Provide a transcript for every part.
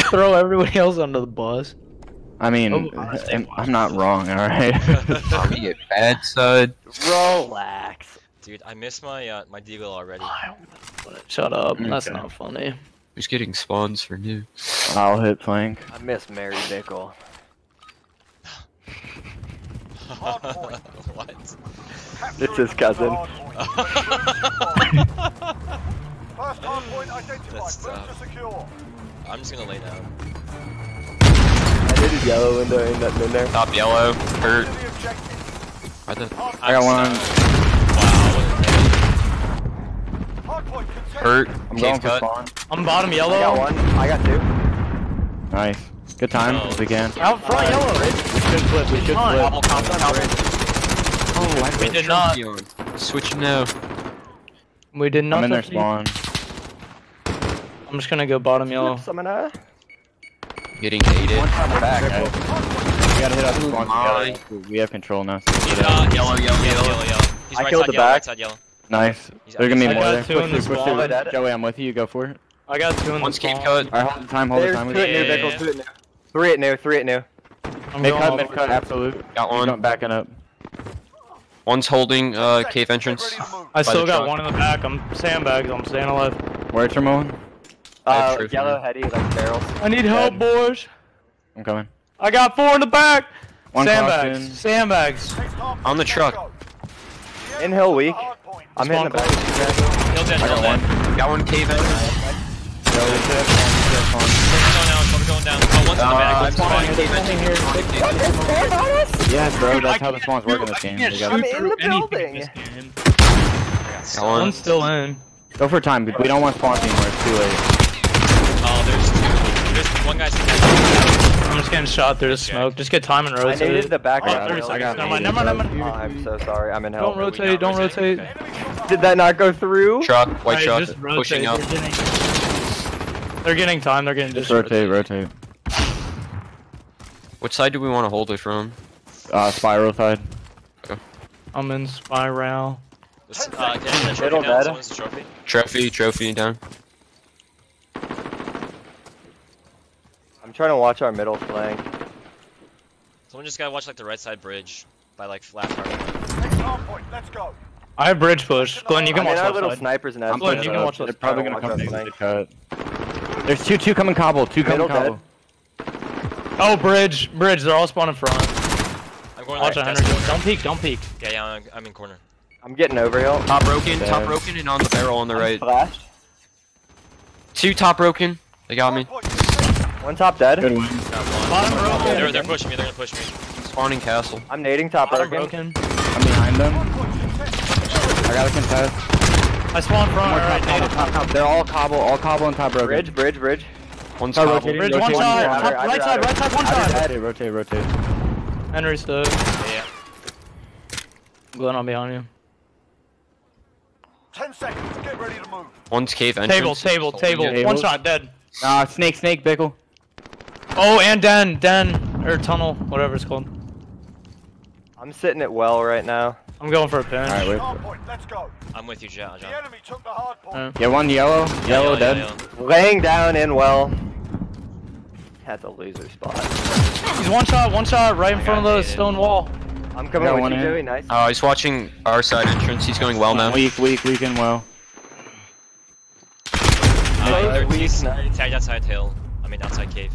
Throw everybody else under the bus. I mean, Oh, honestly, I'm, I'm not wrong, alright? Tommy get bad side. Relax. Dude, I missed my uh, my deagle already. Shut up. That's not funny. Who's getting spawns for new? I'll hit flank. I miss Mary Bickle. what? It's his cousin. That's tough. I'm just gonna lay down. I did a yellow window in that in there. Top yellow. Hurt. Why the I got one. Wow. hurt? I'm Cave going for cut. spawn. I'm bottom yellow. I got one. I got two. Nice. Good time, Oh. if we can. Out front yellow. We should flip, we should flip. Double combo, combo. Oh, I We did not. Switch now. We did not. I'm in their touch you. Spawn. I'm just gonna go bottom yellow. Summoner. Getting hated. One time we're back. Okay. We gotta hit up the spawn my. We have control now. He's, uh, Yellow, yellow, yellow, yellow. yellow, yellow. He's I right killed side the yellow, back. right side yellow. Nice. He's- There's gonna be more got there. two in Push the through, push spawn. through. Joey, I'm with you. Go for it. I got two in the One's cave spawn. cut. Alright, hold the time, hold the time. two at new Yeah. Bickle, two at new. Three at new, three at new. I'm Mid cut, all mid cut, absolute. Got He's one. not backing up. One's holding uh, cave entrance. I still got truck. one in the back. I'm sandbags. I'm staying alive. Where's Ramon? I have Uh, yellow heady, like barrels. I need help, boys. I'm coming. I got four in the back. One sandbags. caution. Sandbags. On the truck. In hill weak. I'm hitting the back. Kill dead, I kill got dead. one. Got one cave entrance. Cover going down, cover going down. Oh, one's in the back, one's in the back. Cave entrance. Spawn on? Yes, bro, that's how the spawns work in this game. can't We shoot I'm in the building. in this game. Got one. One's still in. Go for time, we don't want spawn anymore, it's too late. Oh, there's two. There's one guy's. I'm just getting shot through the smoke. Just get time and rotate. I rotate. needed the back. Oh, of the 30 hill. seconds. I got Never mind, it. never mind, never mind. Oh, I'm so sorry. I'm in hell. Don't rotate, don't rotate. Did that not go through? Truck. White Alright, truck. just rotate. Pushing up. They're getting, they're getting time. They're getting Just just rotate, rotate. Which side do we want to hold it from? Uh, spiral side. I'm in spiral. This- Uh, can I get a trophy Middle down? dead. Trophy. Trophy, trophy down. Trying to watch our middle flank. Someone just gotta watch like the right side bridge by like flat go. I have bridge push. Glenn, you can I mean, watch our left little side. snipers and I'm Glenn, you can watch They're probably gonna come watch to the flank. cut. There's two, two coming cobble, two coming Middle cobble. Oh, bridge, bridge. They're all spawning front. I'm going to Watch like out, that's Henry. Don't peek, don't peek. Yeah, yeah, I'm, I'm in corner. I'm getting over hill. Top broken, top broken, and on the barrel on the right. Flashed. Two top broken. They got me. One top dead. Good win. Got one. Bottom broken. They're, they're pushing me, they're gonna push me. Spawning castle. I'm nading top Bottom broken. broken. I'm behind them. I got a contest. I spawned front. Alright, top, cobble, top, top. They're all cobble, all cobble and top broken. Bridge, bridge, bridge. One's Top rotating, Bridge, one rotating, side. rotating. Top, right side, right side, one side. Rotate, rotate, rotate. Henry stood. Yeah, yeah. Glenn, I'm behind you. Ten seconds. Get ready to move. One's cave entrance. Table, table, table. it. One shot, dead. Ah, snake, snake, Bickle. Oh, and den, den, or tunnel, whatever it's called. I'm sitting at well right now. I'm going for a pinch. Alright, wait. Hard point. Let's go. I'm with you, John. The enemy took the hard point. Alright. Yeah, one yellow, Yeah, yellow yeah, dead. yeah, yeah. Laying down in well. Had the loser spot. He's one shot, one shot, right in I front of got the hated. stone wall. I'm coming Got with one you, in. Joey. Nice. Uh, he's watching our side entrance. He's going well now. Weak, weak, weak and well. Uh, they're weak, he's nice. tagged outside hill. I mean, outside cave.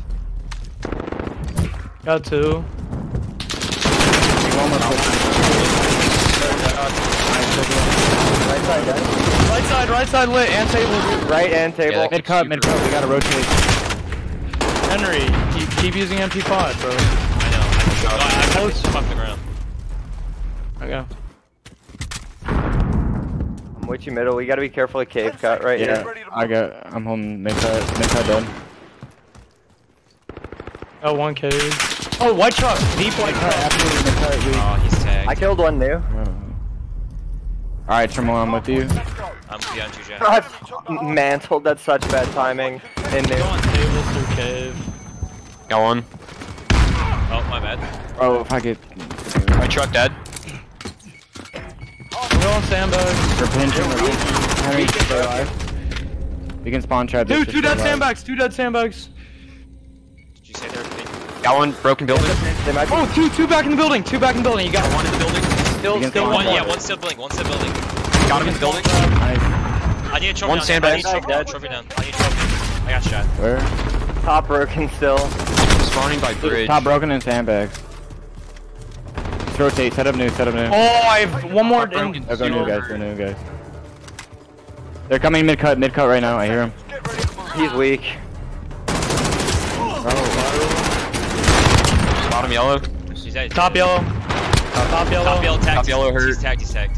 Got two. Right side dead. Right side, right side lit, and table. Right and table. Yeah, Mid cut, mid cut, we gotta rotate. Henry, keep, keep using MP5, bro. I know. I, I, I, Close. I, off the ground. Okay. I'm with you, middle. We gotta be careful of cave cut right Yeah, here. I got, I'm holding mid cut, mid cut dead. Got one cage. Oh, white truck, deep white truck. Absolutely mid cut, weak. Oh, he's tagged. I killed one new. Oh. Alright, Tremolo, I'm with you. I'm behind you, Jack. I've mantled. That's such bad timing. In there. Go on tables through cave. Got one. Oh, my bad. Oh, if I get... My truck dead. I'm going sandbags. We're pinching, we're pinching. Henry, stay. We can spawn trap Dude, Two, just two stay dead sandbags, two dead sandbags. You say they're big? Got one broken building. They might be. Oh, two, two back in the building. Two back in the building. You got one in the building. Still, still one. one. One, yeah, one still building, one still building. Got him in the building. Nice. I need a trophy One down. sandbag. I need a trophy down. Trophy down. I need a trophy. I got shot. Where? Top broken still. Spawning by bridge. Top broken and sandbags. Let's rotate. Set up new. Set up new. Oh, I have one more. Top broken. Oh, go new guys. Go new guys. They're coming mid cut. Mid cut right now. I hear him. Get ready to move. He's weak. Bottom yellow. He's dead. Top yellow. Top yellow. Top yellow tagged. Top yellow hurt. He's tagged, he's tagged.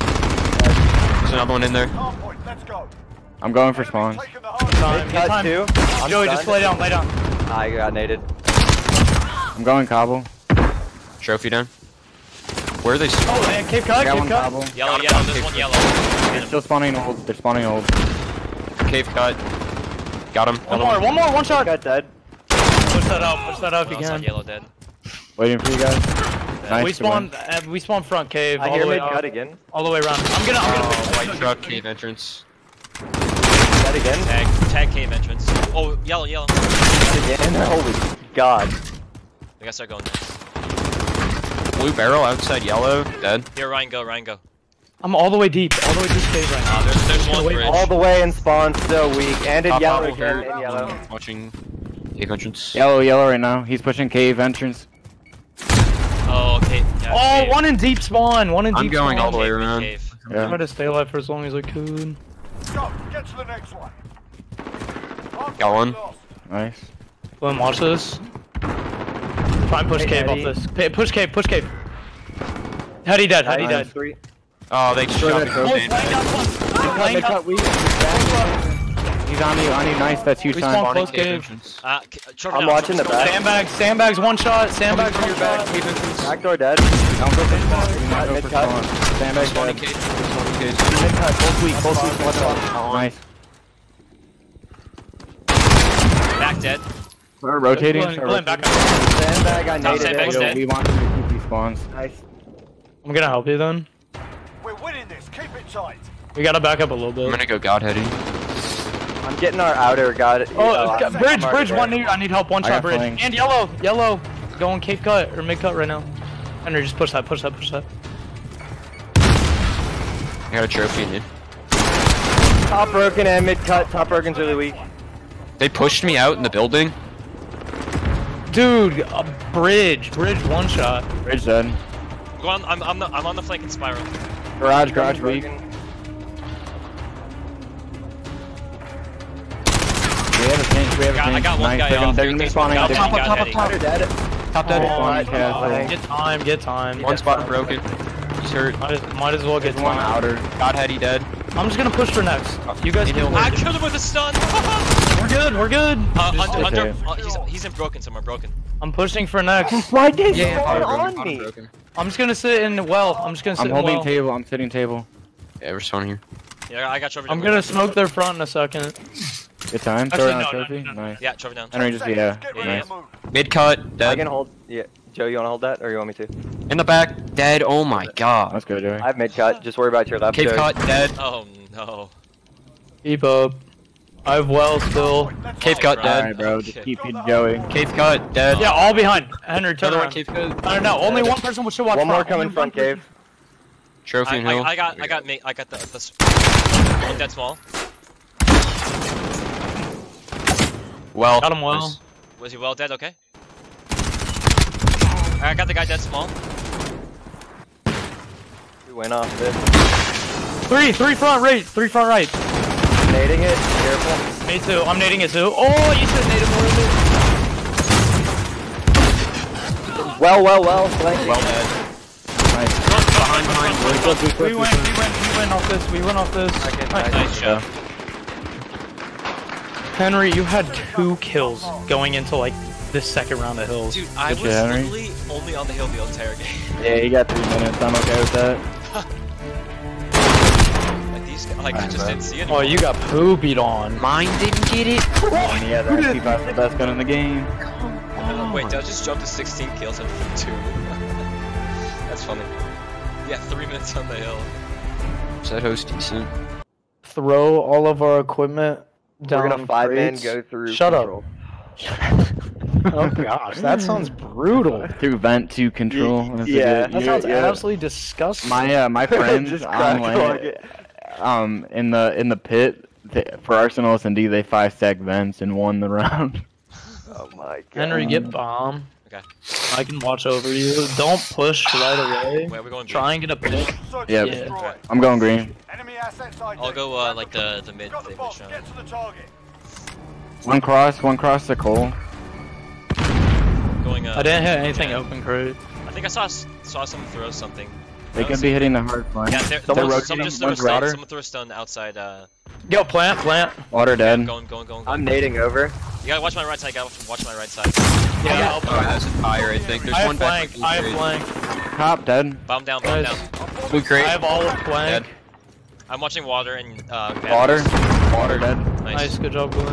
There's another one in there. Let's go. I'm going for Enemy's spawns. taking the hard Time, Cut time. two. I'm Joey, just lay down, lay down. I got naded. I'm going cobble. Trophy down. Where are they? Oh, man, Cape Cod, I got Cape one Cod. cobble. Yellow, yellow, there's one yellow. They're still spawning old. They're spawning old. Cave cut. Got him. One more, one more, one shot. Got dead. Push that up, push that up Oh, you it's not can. yellow dead. Waiting for you guys. Nice. We spawn, uh, we spawn front cave I all hear the way mid cut again. all the way around. I'm gonna, I'm gonna. Oh, white truck cave entrance. Dead again. Tag, tag cave entrance. Oh, yellow, yellow. Dead again. Holy God. I gotta start going next. Blue barrel outside yellow. Dead. Here, Ryan, go, Ryan, go. I'm all the way deep, all the way deep cave right now. Uh, there's, there's one bridge. All the way in spawn, still weak. And in Top yellow bottle again. In yellow. Watching cave entrance. Yellow, yellow right now. He's pushing cave entrance. Oh, okay. Yeah, Oh, cave. one in deep spawn, one in deep spawn. I'm going spawn. all the way around. cave. I'm Yeah. trying to stay alive for as long as I could. Go. Get to the next one. Got one. point lost. Nice. Glenn, watch this. Try and push Hey, cave Eddie. off this. Pa- Push cave, push cave. Heady dead, Heady Nice. dead. Three. Oh, they shot that me. Oh, They- flank down one. Flank Mid cut. We. He's on you. On you. Nice. That's huge We time. close cave cave. Uh, c- Trevor I'm down, watching the back. Sandbags, sandbags, one shot, sandbags, one your Cave entrance. Backdoor dead. Don't go for spawn. Do not go Mid cut. spawn. Sandbag Spawning dead. cave. Spawning cave. Mid cut. Both weak. Both weak. What's up? Nice. Back dead. We're rotating. Glenn, Start rotating. back up. Sandbag. I Top naded sandbag's it. dead. We want to keep these spawns. Nice. I'm gonna help you then. We're winning this. Keep it tight. We gotta back up a little bit. I'm bit. gonna go godheading. I'm getting our outer. Got it. Oh, uh, uh, bridge, bridge, one there. need, I need help, one I shot bridge. flank. And yellow, yellow. Going cave cut or mid cut right now. Henry, just push that, push that, push that. I got a trophy, dude. Top broken and mid cut. Top broken's really weak. They pushed me out in the building. Dude, a bridge, bridge, one shot. Bridge dead. Go on, I'm, I'm, the, I'm on the flanking spiral. Garage, garage weak. Broken. We have a tank. We have a Got- I got one nice. guy They're gonna- off. They're gonna be spawning. top, top, top, top, top. Dead. Top dead. Oh, Spawning, my Get time, get time. One spot broken. He's hurt. Might as, might as well get one outer. Godhead, he dead. I'm just gonna push for next. You guys Need can help. I killed him with a stun. We're good, we're good. uh, Just- under, under, uh, he's, he's in broken somewhere, broken. I'm pushing for next. Why did Yeah, you spawn on broken, me? broken. I'm just gonna sit in well. I'm just gonna sit I'm in holding well. table. I'm sitting table. Yeah, we're spawning here. Yeah, I got Trevor I'm gonna smoke their front in a second. Good time. Actually, Throw down no, a no, trophy. no, no. Nice. Yeah, Trevor down. Henry just Seconds. yeah. Get ready Nice. to move. Mid cut, I dead. can hold. Yeah. Joe, you wanna hold that, or you want me to? In the back, dead. Oh my god. Let's go, Joey. I have mid cut. Just worry about your left. Cave Joey. cut, dead. Oh no. Keep up. I have well still. Let's Cave cut, Right. dead. Alright, bro. Just Shit. keep feeding Joey. Cave cut, dead. Yeah, all behind. Henry, turn around. cave cut. I don't know. Only one person should watch One more front. coming Only front cave. Trophy I, and I, hill. I got, I got, ma- I got the, the s- one dead small. Well. Got him well. nice. Was he well dead? Okay. I got the guy dead small. We went off this. Three, three front right, three front right. Nading it. Careful. Me too. I'm nading it too. Oh, you should nade him a little bit. Well, well, well. Flank. Well dead. Nice. Behind, behind. We went, we went, we went off this. We went off this. Okay, Nice. Nice shot. Henry, you had two kills going into like this second round of hills. Dude, I Good was shit, Henry. literally only on the hill the entire game. Yeah, you got three minutes. I'm okay with that. Like these, like I just bro. didn't see Oh, you got poopied on. Mine didn't get it. And yeah, that P5's the best gun in the game. Wait, did I just jump to 16 kills and two? That's funny. Yeah, three minutes on the hill. Is that host decent? Throw all of our equipment down. We're gonna five man go through. Shut up. Oh gosh, that sounds brutal. Through vent to control. That's yeah. That you- sounds yeah. absolutely disgusting. My uh, my friends Just on crack land, log it. um in the in the pit th- for Arsenal S and D they five stack vents and won the round. Oh my god. Henry, get bomb. Okay. I can watch over you. Don't push right away. Wait, are we going B? Try and get a pick. Search Yeah. I'm going green. Enemy assets ID. I'll go, uh, like, the- the- the mid the thing Get to the target. One cross, one cross the coal. Going, uh, I didn't hit anything open crate. I think I saw saw someone throw something. They That could be hitting the hard flank. Yeah, there, They're someone, rotating, someone just threw a one's stun. router. Someone threw a stun outside. Uh, Yo, plant, plant. Water dead. going, going, going. going. I'm nading over. You gotta watch my right side. You gotta watch my right side. Yeah, I'll Oh, that's a tire, I think. There's I one have back. flank. I have flank. Top dead. Bomb down, bomb Nice. down. Blue I have all of flank. Dead. I'm watching water and uh. Water. Water dead. Nice. Nice, good job, Glenn.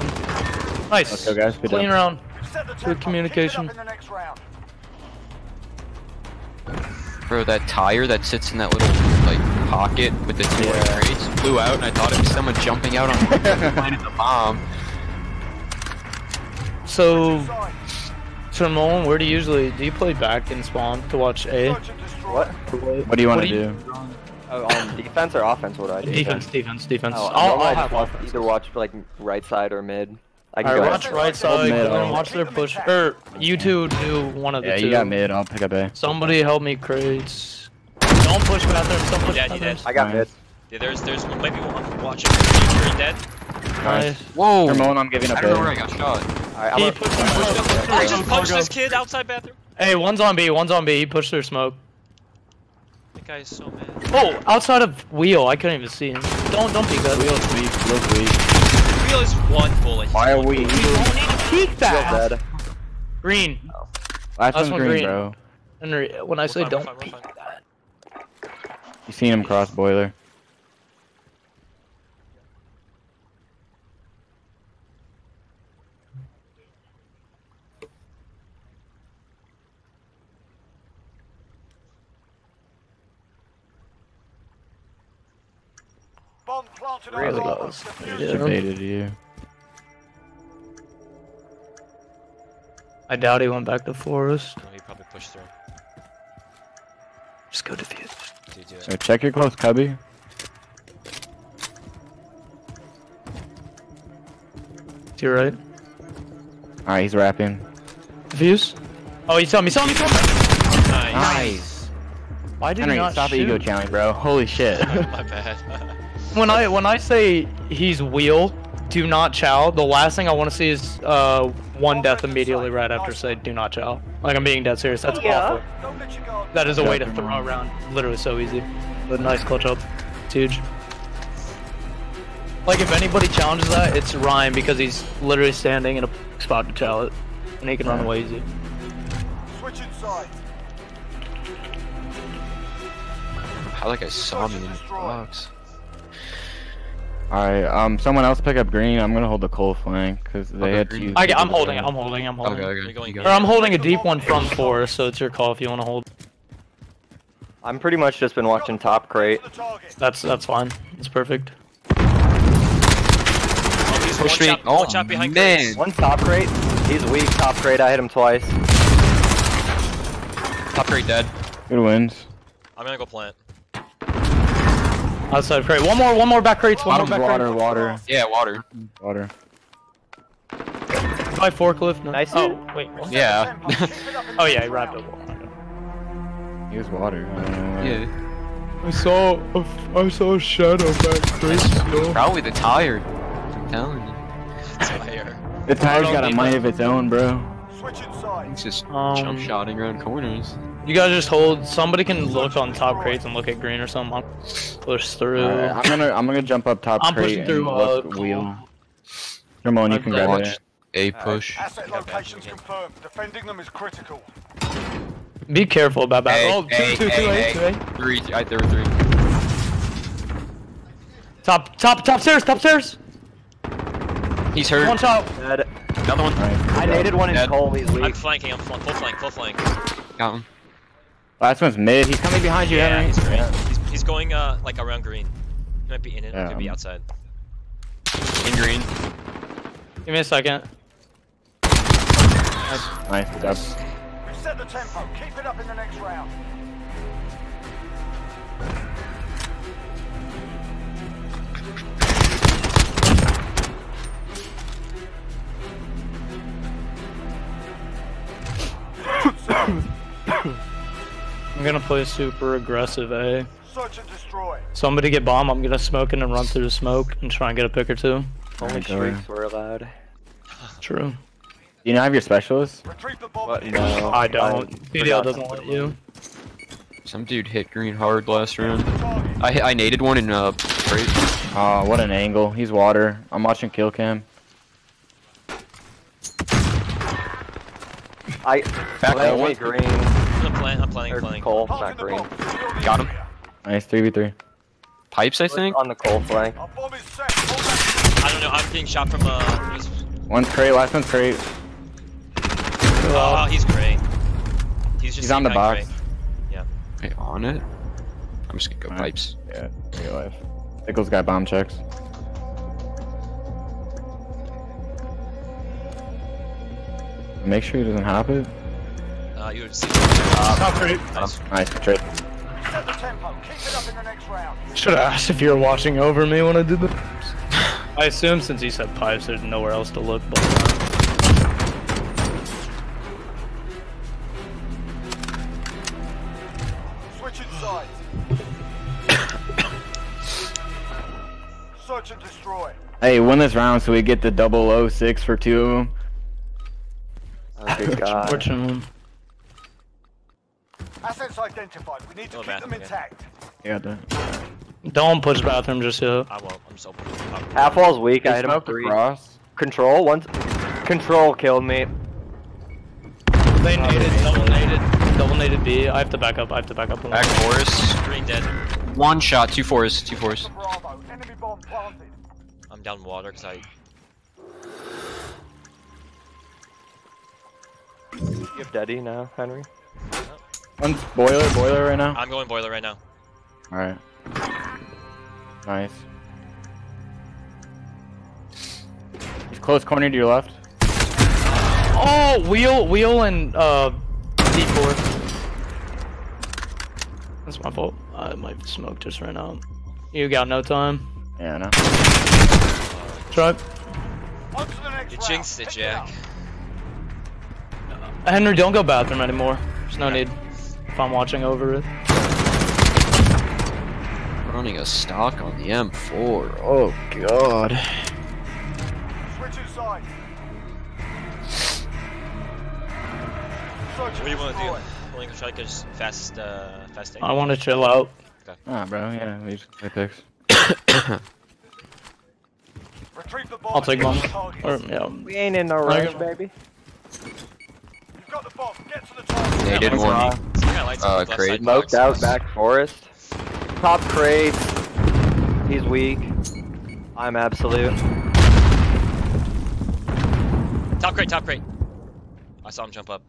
Nice. Let's go, guys. Good Clean job. round. Good tempo. Keep it communication. up in the next round. Bro, that tire that sits in that little like pocket with the two Yeah. crates blew out, and I thought it was someone jumping out on planting the bomb. So, Inside. Simone, where do you usually do you play back in spawn to watch A? Search and destroy. What? What do you want to do do? Oh, on defense or offense? What do I do? Defense, defense, defense. Oh, I'll, I'll have watch, either watch like right side or mid. I can Alright, go watch ahead. right side, mid, Glenn, watch their push. Or er, you two do one of the Yeah, two. you got mid. I'll pick up A. Somebody help me crates. Don't push bathrooms. Don't push Dead, he bathrooms. I got Nice. mid. Yeah, there's there's maybe one. Watch. Green dead. Nice. Whoa! Ramon, I'm giving up I don't know where A. I got shot. Alright, I'm He gonna- pushed. I just punched this kid outside bathroom. Hey, one's on B, one's on B. He pushed through smoke. That guy is so mad. Oh, outside of wheel, I couldn't even see him. Don't don't peek that. Wheel's weak. Wheel's weak. Wheel is one bullet. Why are one we? bullet. Peek that. dead. Green. Last one's one green, green. bro. And when I say fine, we're don't we're peek that. You seen him cross boiler. Bomb planted on Really Bravo. does. Defuse Yeah. it. Debated you. I doubt he went back to forest. No, he probably pushed through. Just go defuse. Dude, do it. So check your close, Cubby. To your right. Alright, he's rapping. Defuse. Oh, he saw me. Saw me. Saw me. Nice. Nice. Why did Henry, he not stop the ego challenge, bro. Holy shit. My bad. When I when I say he's wheel, do not chow. The last thing I want to see is uh one death immediately right after say do not chow. Like I'm being dead serious. That's awful. Don't let your guard That is a way to throw around. Literally so easy. But nice clutch up. It's huge. Like if anybody challenges that, it's Ryan because he's literally standing in a spot to chow it, and he can run away easy. Switch inside. How like I saw me in the box. Alright, um, someone else pick up green. I'm gonna hold the coal flank because they Okay, had green. to. I, I'm holding it. I'm holding. I'm holding. Okay, it. okay. Going Or I'm holding a deep one from four, so it's your call if you want to hold. I'm pretty much just been watching top crate. To the target. That's that's fine. It's perfect. Oh, Push one me. shot, Oh, one shot behind man. crates. One top crate. He's weak. Top crate. I hit him twice. Top crate dead. Good wins. I'm gonna go plant. Outside crate. One more. One more back crates. One more back water, crate. water, Yeah, water. water. My forklift. No. Nice. Oh wait. what? Yeah. Tempo. Keep it up in Oh yeah, he next wrapped round. up. He was water. I don't know why. yeah. I saw a, I saw a shadow back crates. Yo. Probably the tire. I'm telling you. Tire. The tire's don't got a mind of its own, bro. Switch inside. It's just Um, jump shotting around corners. You guys just hold. Somebody can look on top crates and look at green or something. I'll push through. Alright, I'm gonna I'm gonna jump up top I'm crate pushing and through, look uh, wheel. Ramon, you I've can grab it. A push. Asset We got back locations again. confirmed. Defending them is critical. Be careful about that. Hey, oh, two, hey, two, two, hey, eight, two, hey. eight. Three. I, there were three. Top, top, top stairs, top stairs. He's hurt. One shot. Dead. Another one. Alright, I naded one in Dead. coal. He's I'm weak. flanking. I'm fl full flank. Full flank. Got him. Last one's mid. He's coming behind you, Yeah, Henry. he's green. He's, he's going uh like around green. He might be in it. Yeah, Could be outside. In green. Give me a second. Nice. Good job. Set the tempo. Keep it up in the next round. I'm gonna play super aggressive A. Search and destroy. Somebody get bomb, I'm gonna smoke it and run through the smoke and try and get a pick or two. Only Alright, streaks were allowed. True. Do you not have your specialist? Retrieve the bomb. What? No. I don't. I CDL doesn't let you. Some dude hit green hard last round. I hit- I naded one in uh crate. Oh, what an angle. He's water. I'm watching kill cam. I Back Plant one. green I'm playing. I'm playing. or Playing. coal, Planting not green. bomb. Secure the Got him. Nice. 3v3. Pipes, I think. On the coal flank. Our bomb is set. Hold that. I don't know. I'm getting shot from uh. this- One's crate. Last one's crate. Oh, he's great. He's just He's on the kinda box. great. Wait, on it. I'm just gonna go Alright. pipes. Yeah. Real life. Pickles got bomb checks. Make sure he doesn't hop it. Uh, you would see. Top crate. Nice. Nice. Trade. Set the tempo. Keep it up in the next round. Should have asked if you were watching over me when I did this. I assume since he said pipes, there's nowhere else to look but that. Switching sides. Search and destroy. Hey, win this round so we get the 006 for two of them. Oh, good God. Fortunately. Assets identified. We need to Oh, keep them bathroom, yeah. intact. Yeah, that. Don't push bathroom just yet. I won't. I'm just opening. Half wall's weak. I He hit him three. across. Control once. Control killed me. They naded, double naded, double naded B. I have to back up, I have to back up. Back forest. Green dead. One shot. Two fours. Two fours. The Bravo. Enemy bomb planted. I'm down water because I. You have Daddy now, Henry. One's boiler, boiler right now. I'm going boiler right now. Alright. Nice. He's close corner to your left. Oh, wheel, wheel, and uh, D4. That's my fault. I might smoke just right now. You got no time. Yeah, no. Try. On to You jinxed it, Jack. Henry, don't go bathroom anymore. There's no need. If I'm watching over it. Running a stock on the M4. Oh god. Switching sides. Search What do you want to do? destroy. Willing to try to get just fast, uh, fast take? I want to chill out. Ah, bro, yeah, we just play picks. Retrieve the bomb. I'll take and one. hit the targets. Or, yeah. We ain't in no rush, baby. You've got the bomb. Get to the target. Naded Yeah, one. Some guy lights Uh, up the left crate. Smoked box. out back forest. Top crate. He's weak. I'm absolute. Top crate, top crate. I saw him jump up.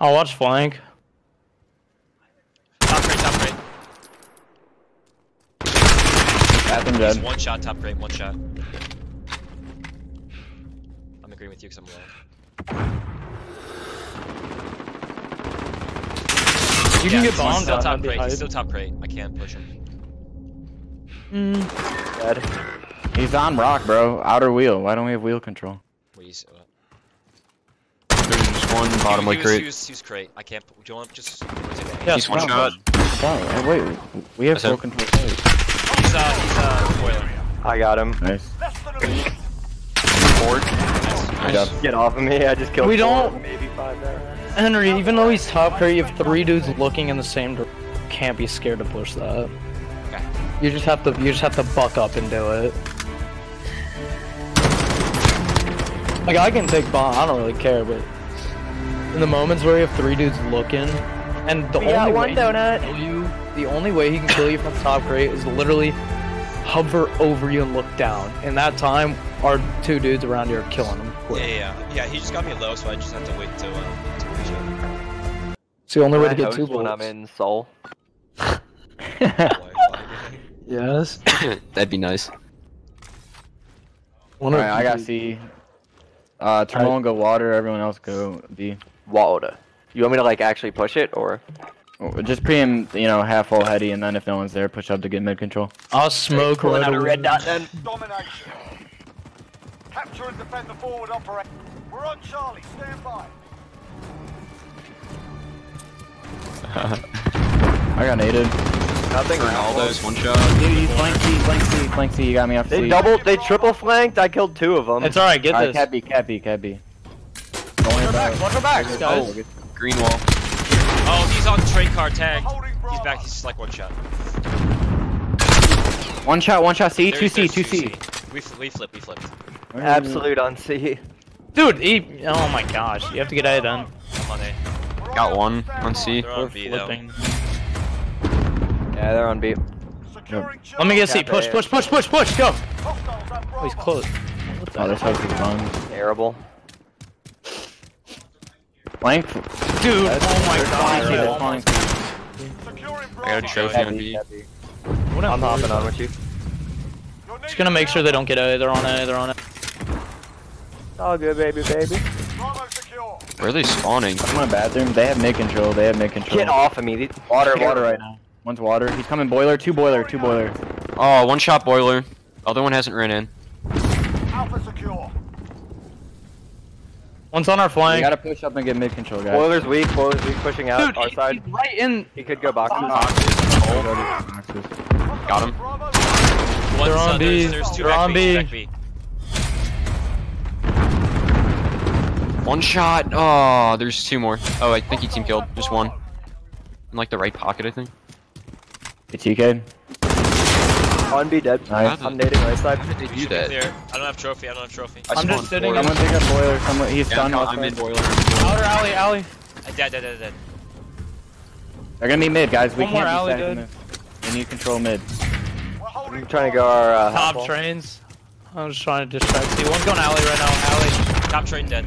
I'll watch flank. Top crate, top crate. Bathroom He's dead. one shot, top crate, one shot. I'm agreeing with you because I'm low. You Yeah, can get he's bombed Still top crate. He's still top crate. I can't push him. Mm. Dead. He's on rock, bro. Outer wheel. Why don't we have wheel control? Wait, he's, uh, There's just one bottom he, right he was, crate. he was, he crate. I can't. Do you want to just? Yeah, He's one smoke. shot. Oh, wait. We have That's full it. control. saves. He's uh, he's uh, boiler. I got him. Nice. Less than a minute. Board. Good job. Get off of me. I just killed We four, don't- maybe five there. Henry, even though he's top crate, you have three dudes looking in the same direction. Can't be scared to push that. Okay. You just have to, you just have to buck up and do it. Like I can take bomb, I don't really care, but in the moments where you have three dudes looking, and the We only got way one he can kill you, the only way he can kill you from top crate is literally hover over you and look down. In that time, our two dudes around you are killing him. Yeah, Quick. yeah, yeah. Yeah, he just got me low, so I just have to wait to, uh, to reach it. It's the only way to get two when I'm in Seoul. Yes. That'd be nice. One Alright, I gotta see. Uh, Termal go water. Everyone else go B. Water. You want me to like actually push it or? Or Just pre him, you know, half full heady, and then if no one's there, push up to get mid control. I'll smoke Pulling right out a red dot then. Domination. Capture and defend the forward operation. We're on Charlie. Stand by. I got naded. Nothing. Ronaldo's one shot. Dude, he's flank C, flank C, flank C. You got me off They C. double. They triple flanked. I killed two of them. It's alright, get Alright, this. cat B, cat B, cat B. Going back. Watch your backs, guys. Oh, Green wall. Oh, he's on trade car tag. He's back. He's just like one shot. One shot, one shot C, There's- two C, there's two C. We, fl- we flipped. We flipped. Absolute mm. on C. Dude, he, oh my gosh, you have to get A then. I'm on A. Got one standby. on C. They're on B though. Yeah, they're on B. Securing Let me get C. Charlie. Push, push, push, push, push. Go. Hostiles Oh, he's close. What Oh, this house is fun. Terrible. Flank. Dude, oh my god. yeah, my I got a trophy heavy, on B. Heavy. What I'm hopping on with you. Just gonna make sure they don't get A. They're on A. They're on A. All good, baby, baby. Bravo secure. Where are they spawning? I'm in the bathroom. They have mid control. They have mid control. Get off of me. These- Water, water right now. One's water. He's coming boiler. Two boiler. Two boiler. Oh, one shot boiler. Other one hasn't ran in. Alpha secure. One's on our flank. We flank. gotta push up and get mid control, guys. Boiler's weak. Boiler's weak. Pushing out. Dude, our he- side. he's right in. He could go boxes. Boxes. Got him. Bravo. One They're on B. There's, there's two They're back on B. One shot. Oh, there's two more. Oh, I think he team killed. Just one. In like the right pocket, I think. Hey, TK. On B dead. Nice. I'm nading right side. How did they We do that? clear. I don't have trophy. I don't have trophy. I I'm just sitting boiler. in- Someone pick up boiler. Someone. He's Yeah, stunned. I'm, I'm in boiler. Outer alley, alley. I dead, dead, dead, dead. They're gonna be mid, guys. We One can't alley, be stacking dude. We need control mid. We're I'm trying to go our uh, Top wall. trains. I'm just trying to distract. See, one's going alley right now. Alley. Top train dead.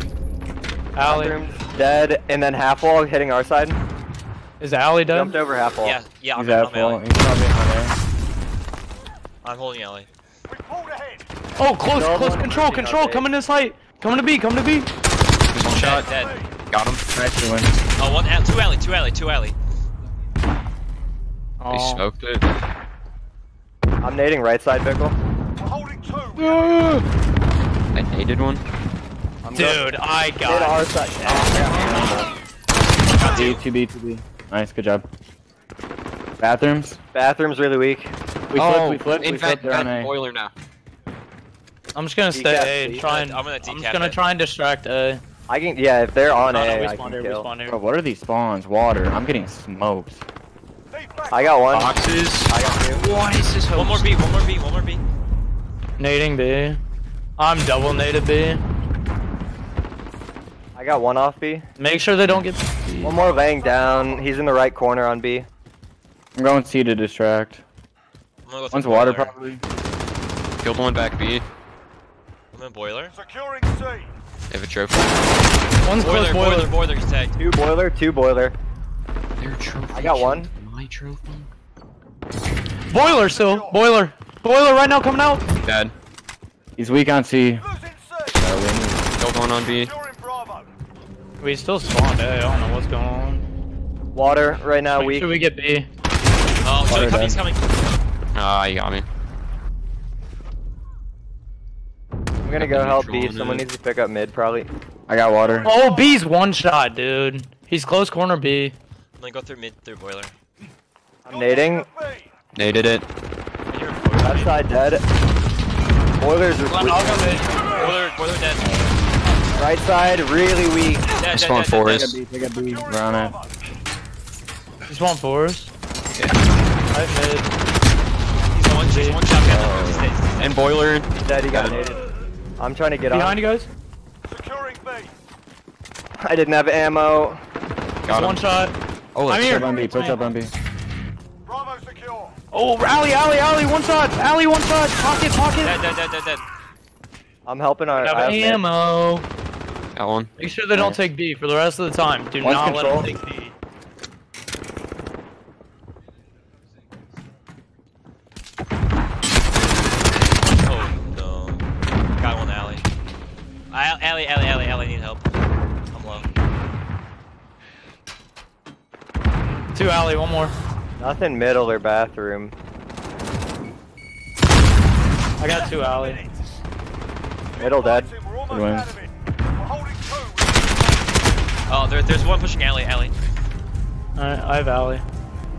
Alley. Dead, and then half wall hitting our side. Is alley dead? Jumped over half wall. Yeah, yeah. I'm, He's at I'm, alley. He's probably on there. I'm holding alley. We pulled ahead. Oh, close, No, close. Control, control. A. Coming this height. Coming to B. Coming to B. One shot. Dead. Got him. Nice win. Oh, one, al- two alley, two alley, two alley. They Oh. smoked it. I'm nading right side, Bickle. We're holding two. Ah! I hated one. I'm going- Dude, I got our it. side. B, 2B, 2B. Nice, good job. Bathrooms. Bathroom's really weak. We oh, flipped, we flipped, in we fact, flipped. They're on got A. boiler now. I'm just gonna Decap, stay A and try and. I'm gonna I'm just gonna it. try and distract A. I can, yeah, if they're on No, A, no, we I spawned can here. We kill. spawned here. Bro, what are these spawns? Water. I'm getting smoked. I got one. Boxes. I got two. What is this One more B, one more B, one more B. Nading B. I'm double nated B. I got one off B. Make sure they don't get. One more laying down. He's in the right corner on B. I'm going C to distract. I'm gonna go One's water, boiler. probably. Killed one back B. I'm in boiler. Securing C. They have a trophy. One's Boiler, close boiler, boiler. boiler, he's tagged. Two boiler, two boiler. Their trophy. I got one. My trophy. Boiler still. Boiler. Boiler right now coming out. Dead. He's weak on C. Losing C. Killed one on B. Securing Bravo. We still spawned A. I don't know what's going on. Water right now Make weak. sure we get B. Oh, Water coming, he's coming. Ah, you got me. I'm gonna go help B. on Someone needs to pick up mid, probably. I got water. Oh, B's one shot, dude. He's close corner B. I'm gonna go through mid, through boiler. I'm nading. B. Naded it. And you're in boiler. Left side dead. Boilers I'll are go mid. Boiler, boiler dead. Right side really weak. Dead, dead, spawned dead, four dead, is- dead. B. Pick up B. Securing We're on it. Bravo. He's one fours. Yeah. Right mid. He's one, he's one shot dead. He's dead, uh, he's dead. And boiler. Dead, he got naded. I'm trying to get Behind on. you guys. Securing B. I didn't have ammo. Got One shot. Oh, I'm that's here. Push up on B. Push up on B. Bravo secure. Oh, alley, alley, alley. One shot. Alley, one shot. Pocket, pocket. Dead, dead, dead, dead, dead. I'm helping our. I have mid. ammo. Got one. Make sure they don't take B for the rest of the time. Do One's not control. let them take B. Oh no. Got one alley. Alley, alley, alley, alley, need help. I'm low. Two alley, one more. Nothing middle or bathroom. I got two alley. Middle dead. Good win. Oh, there, there's one pushing alley, alley. Alright, I have alley.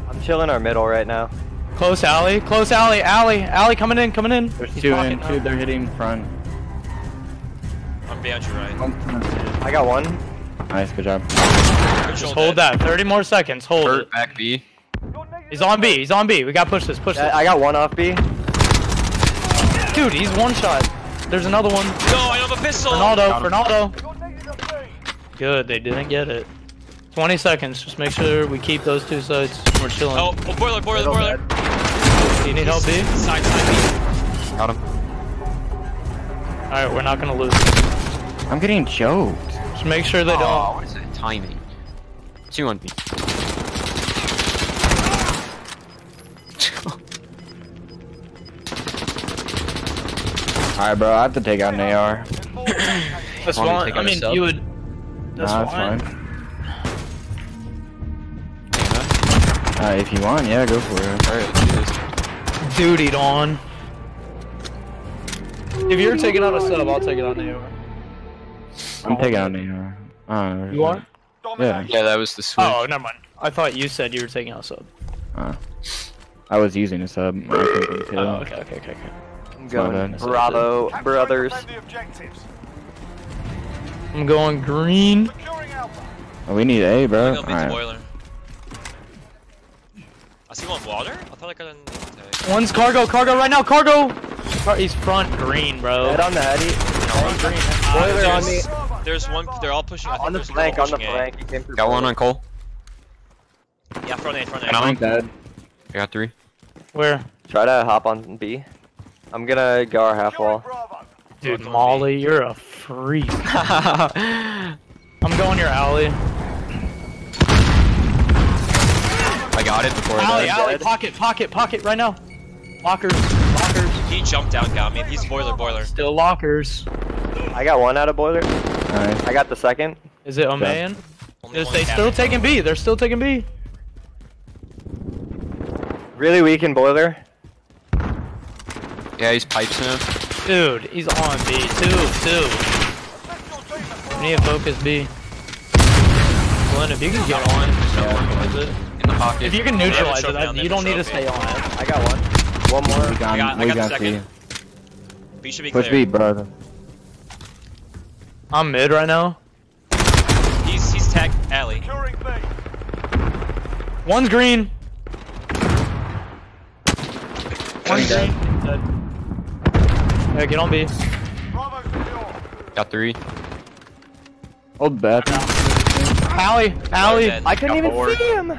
I'm chilling our middle right now. Close alley, close alley, alley, alley coming in, coming in. There's He's two in, now. two. They're hitting front. I'm behind you, right. I got one. Nice, good job. Just hold that. 30 more seconds. Hold Hurt it. back B. He's on B. He's on B. We gotta push this. Push I this. I got one off B. Dude, he's one shot. There's another one. No, I have a pistol. Ronaldo. Ronaldo. You're needed a B. Good. They didn't get it. 20 seconds. Just make sure we keep those two sides. We're chilling. Oh, oh, boiler, boiler, Middle boiler. dead. Do you need help, B? Side, side Got him. Alright, we're not gonna lose. I'm getting choked. Just make sure they Oh, don't. Oh, what is that timing? Two on B. Alright, bro, I have to take out an AR. That's Want me to fine. take I mean, you would. That's nah, fine. that's fine. Uh, if you want, yeah, go for it. Alright, let's do this. Dutied on. If you're taking out a sub, I'll take it on you. I'm taking out an AR. Uh, You are? Domination. Yeah, that was the switch. Oh, never mind. I thought you said you were taking out a sub. Uh, I was using a sub. I think I'm too. Oh, okay, okay, okay, okay. I'm going. Bravo, brothers. Defend the objectives. I'm going green. Alpha. Oh, we need A, I'm bro. gonna beat the Alright. boiler. I see one water? I thought I got an intake. One's cargo, cargo right now, cargo! Car- he's front green, bro. Head on the heady. Front green. Boiler on me. There's, there's one, they're all pushing. I On the flank, on the flank. He came through Got one on Cole. Yeah, front A, front A. And I'm- dead. I got three. Where? Try to hop on B. I'm gonna go our half wall. Dude, Molly, you're a freak. I'm going your alley. I got it before I Alley, alley, dead. pocket, pocket, pocket, right now. Lockers, lockers. He jumped out, got me. He's boiler, boiler. Still lockers. I got one out of boiler. Nice. I got the second. Is it Oman? Only Yes, one they cabin. still taking B. They're still taking B. Really weak in boiler. Yeah, he's pipes now. Dude, he's on B. Two, two. Assist your team to We need to focus B. Glenn, if you can get on, neutralize it. In the pocket. If you can neutralize it, that, on you don't need to stay on it. I got one. One more. We got, I got- I we got the got second. C. B should be Push clear. B, brother. I'm mid right now. He's, he's tag alley. One's green. One's dead. green. Dead. Yeah, get on B. Got three. Hold back. Alley, alley. dead. I couldn't even bored. see him.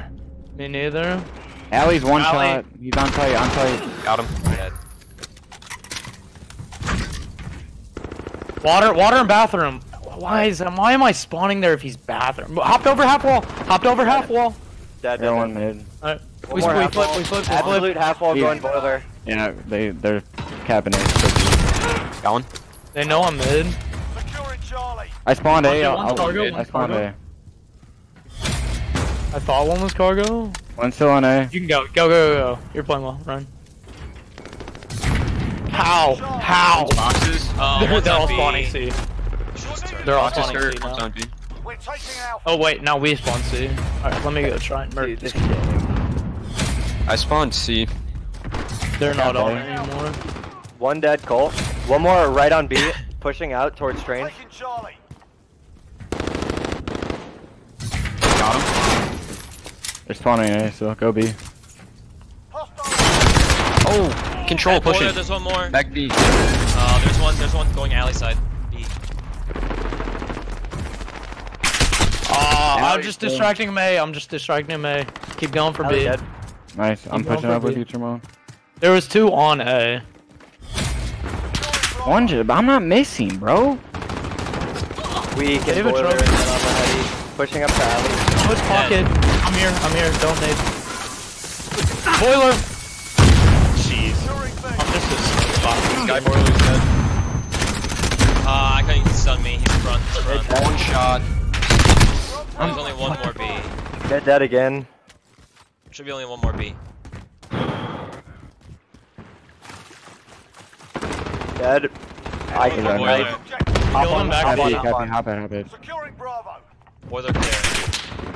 Me neither. Alley's one Alley. shot. He's on tight, on tight. Got him. Dead. Water, water and bathroom. Why is why am I spawning there if he's bathroom? Hopped over half wall. Hopped over half wall. Dead. They're dead, one mid. Alright. One We, more we half flip, wall. we flip, we Absolute flip. half wall Yeah. going boiler. Yeah, they they're capping it. Got one. They know I'm mid. Securing Charlie. I spawned A. Okay, I'll, cargo, I spawned cargo. A. I thought one was cargo. One's still on A. You can go, go, go, go. go. You're playing well. Run. How? How? Boxes. Uh, They're, they're all spawning C. They're all spawning. C now. on B. We're taking Alpha. Oh wait, now we spawn C. Alright, let me go try and murder Dude, this. this I spawned C. They're not on anymore. One dead Colt. One more right on B, pushing out towards train. Taking Charlie. Got him. They're spawning A, so go B. Oh, control Boiler, pushing. there's one more. Back B. Uh, there's one, there's one going alley side. B. Ah, Now I'm just distracting him A. I'm just distracting him A. Keep going for B. dead. Nice. I'm pushing for up with B. you, Tremont. There was two on A. One, j- I'm not missing, bro. Weak They in have a boiler. trophy. dead on. Pushing up to alley. Push pocket. I'm here. I'm here. Don't need. Boiler. Jeez. Securing B. I'm just a spot. Guy boiler's dead. Uh, I couldn't stun me. He's front. He's front. One shot. There's only one more B. Dead dead again. Should be only one more B. Dead. I can Boiler. run Boiler. right. Objective. Hop Kill on, him back hop B. on, Happy, hop happy, on. hop it, hop it. Securing Bravo. Boiler clear.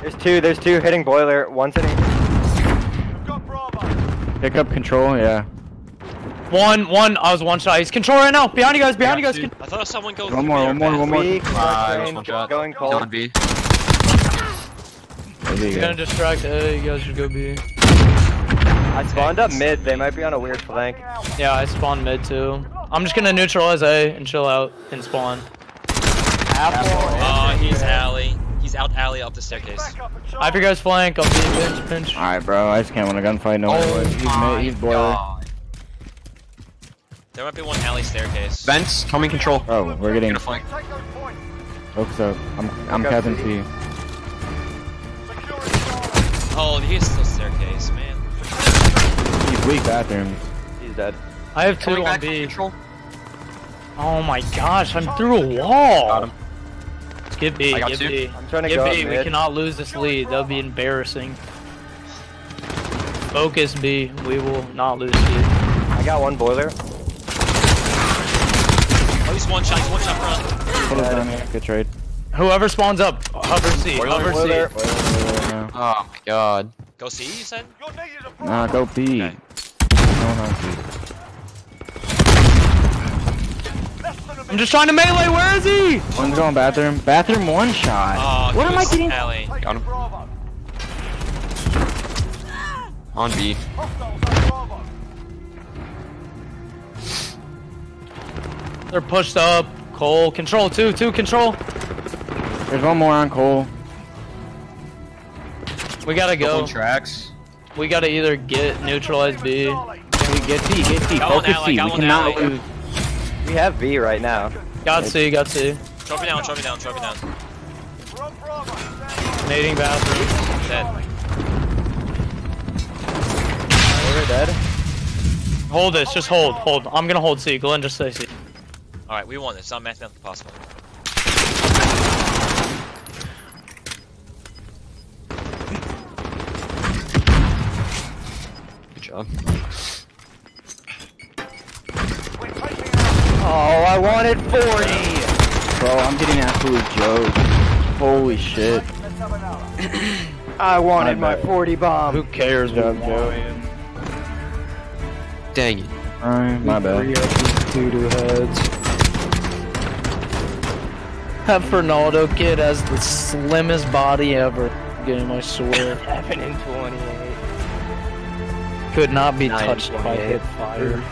There's two, there's two hitting boiler. One's hitting. We've got Pick up control, yeah. One, one. I was one shot. He's control right now. Behind you guys. Behind you guys. Got I thought someone go One through more, B one more, one more. Weak. Ah, left just lane, one shot. Going He's on cold. B. There you He's go. gonna distract A. You guys should go B. I spawned up mid. They might be on a weird flank. Yeah, I spawned mid too. I'm just gonna neutralize A and chill out and spawn. Oh, he's alley. He's out alley up the staircase. Back up I have your guys flank. I'll be pinch, pinch. Alright, bro. I just can't win a gunfight no Oh more. He's, my mid, he's boiler. God. There might be one alley staircase. Vents, coming control. Oh, we're getting Gonna flank. Take those points. focus up. I'm, I'm Pick up capping C. C. Securing Charlie. Oh, he's still staircase, man. He's weak bathrooms. He's dead. I have two Coming on B. control. Oh my gosh, I'm through a wall. Got him. Let's get B. I got Get two. B. I'm trying to Get go up B. We cannot lose this lead. That would be embarrassing. Focus B. We will not lose B. I got one boiler. Oh, he's one shot. He's one shot front. Close down here. Good trade. Whoever spawns up, hover C. Boiler, Hover Boiler. C. Boiler now. Oh my god. Go C, you said? You're needed at Nah, go B. Okay. No, no, C. I'm just trying to melee. Where is he? One's going bathroom. Bathroom one shot. Oh, what am I getting? alley. Got him. On B. Hostiles at Bravo. They're pushed up. Cole, control two, two, control. There's one more on Cole. We gotta Couple go. tracks. We gotta either get neutralized B. Charlie. We get C, get C. Focus alley, C. We cannot lose. We have B right now. Got C, got two. C. Trophy down, trophy down, trophy down. We're on Bravo. Stand by. Nading bathroom. Dead. Boiler dead. Hold this, just hold, hold. I'm gonna hold C. Glenn, just say C. Alright, we won this. It's not mathematically possible. Good job. Oh, I wanted 40. Bro, I'm getting absolutely joked. Holy shit. Let's have another. I wanted My my 40 bomb. Who cares? Good what job, we Joe. Dang it. Alright, my bad. up, two to heads. Have Fernaldo kid has the slimmest body ever. Game, I swear. 7 and 28. Could not be Nine touched by hit fire.